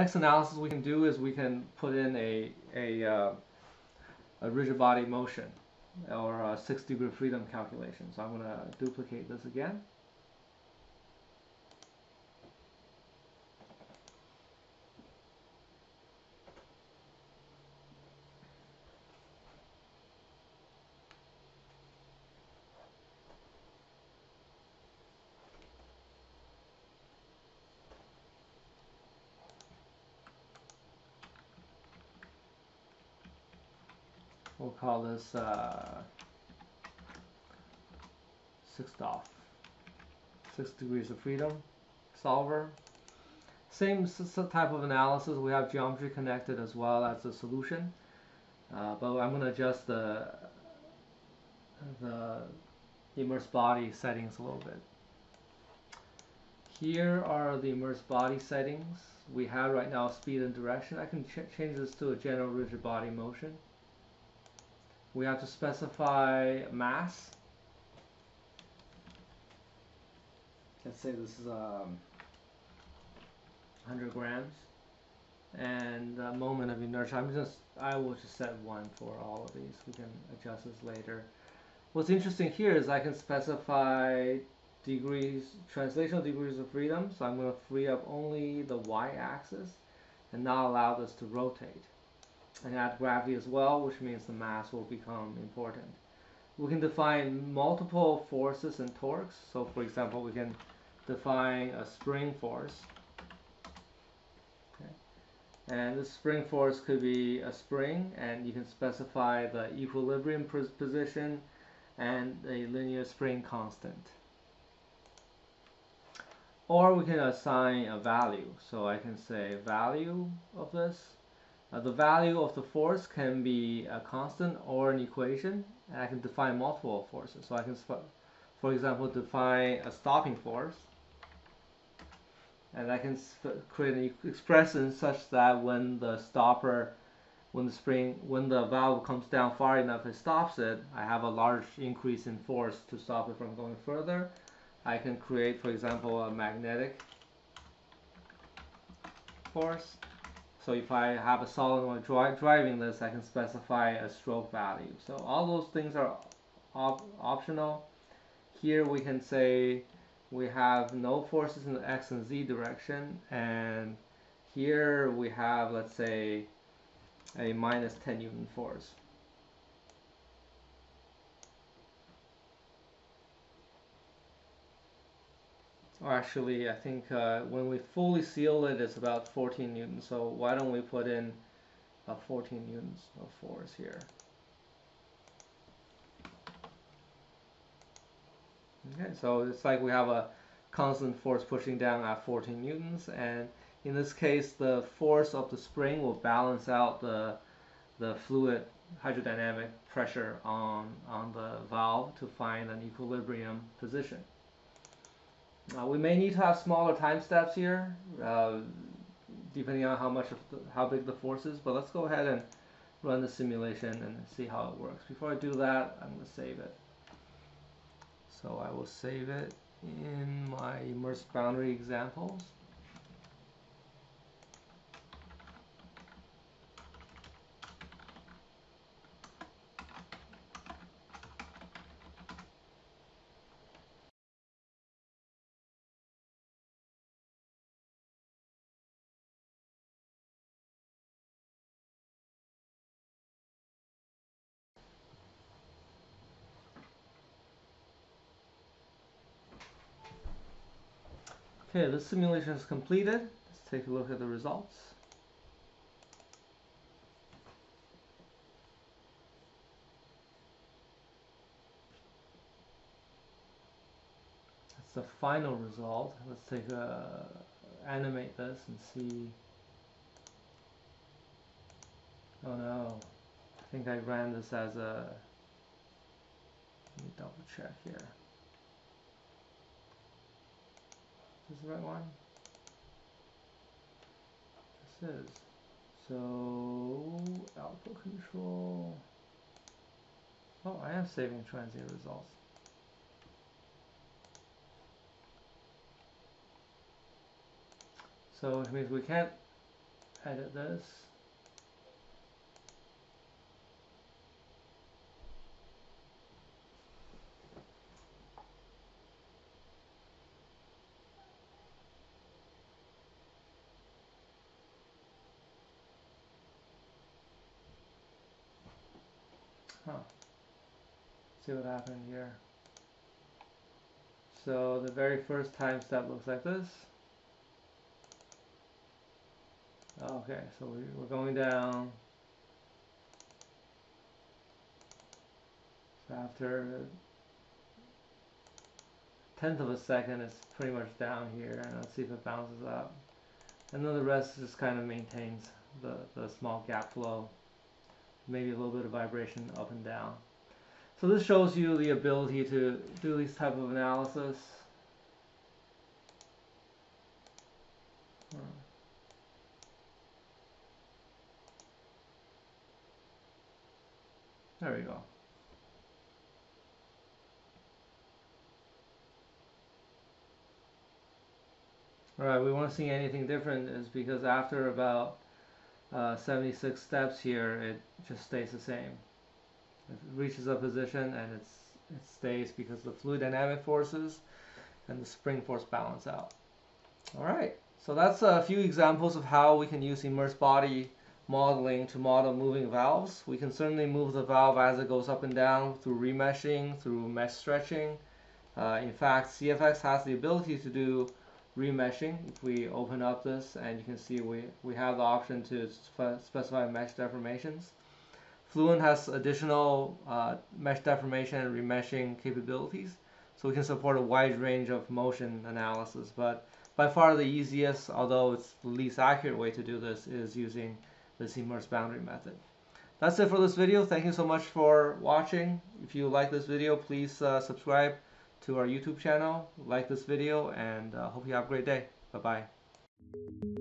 next analysis we can do is we can put in a, a, uh, a rigid body motion or a six degree freedom calculation. So I'm going to duplicate this again. We'll call this uh, six DOF, six degrees of freedom solver. Same type of analysis, we have geometry connected as well as the solution, uh, but I'm going to adjust the, the immersed body settings a little bit. Here are the immersed body settings. We have right now speed and direction. I can ch change this to a general rigid body motion we have to specify mass. Let's say this is um, 100 grams and the moment of inertia. I'm just I will just set one for all of these. We can adjust this later. What's interesting here is I can specify degrees, translational degrees of freedom. So I'm going to free up only the y-axis and not allow this to rotate and add gravity as well, which means the mass will become important. We can define multiple forces and torques. So for example, we can define a spring force. Okay. And the spring force could be a spring, and you can specify the equilibrium position and a linear spring constant. Or we can assign a value. So I can say value of this uh, the value of the force can be a constant or an equation, and I can define multiple forces. So I can, for example, define a stopping force, and I can create an expression such that when the stopper, when the spring, when the valve comes down far enough, it stops it. I have a large increase in force to stop it from going further. I can create, for example, a magnetic force so if I have a solenoid dri driving this, I can specify a stroke value. So all those things are op optional. Here we can say we have no forces in the x and z direction, and here we have, let's say, a minus 10 Newton force. Or actually I think uh, when we fully seal it it's about 14 newtons so why don't we put in uh, 14 newtons of force here? Okay so it's like we have a constant force pushing down at 14 newtons and in this case the force of the spring will balance out the the fluid hydrodynamic pressure on on the valve to find an equilibrium position uh, we may need to have smaller time steps here, uh, depending on how much the, how big the force is. But let's go ahead and run the simulation and see how it works. Before I do that, I'm going to save it. So I will save it in my immersed boundary examples. Okay, the simulation is completed. Let's take a look at the results. That's the final result. Let's take a animate this and see. Oh no, I think I ran this as a. Let me double check here. Is the right one? This is. So, output control. Oh, I am saving transient results. So it means we can't edit this. Huh. See what happened here. So the very first time step looks like this. Okay, so we, we're going down. So after a tenth of a second, it's pretty much down here, and let's see if it bounces up. And then the rest just kind of maintains the, the small gap flow maybe a little bit of vibration up and down. So this shows you the ability to do this type of analysis. Hmm. There we go. Alright, we won't see anything different is because after about uh, 76 steps here, it just stays the same. It reaches a position and it's, it stays because the fluid dynamic forces and the spring force balance out. Alright, so that's a few examples of how we can use immersed body modeling to model moving valves. We can certainly move the valve as it goes up and down through remeshing, through mesh stretching. Uh, in fact, CFX has the ability to do remeshing. If we open up this and you can see we, we have the option to specify mesh deformations. Fluent has additional uh, mesh deformation and remeshing capabilities, so we can support a wide range of motion analysis. But by far the easiest, although it's the least accurate way to do this, is using the immersed boundary method. That's it for this video. Thank you so much for watching. If you like this video, please uh, subscribe to our YouTube channel, like this video, and uh, hope you have a great day. Bye-bye.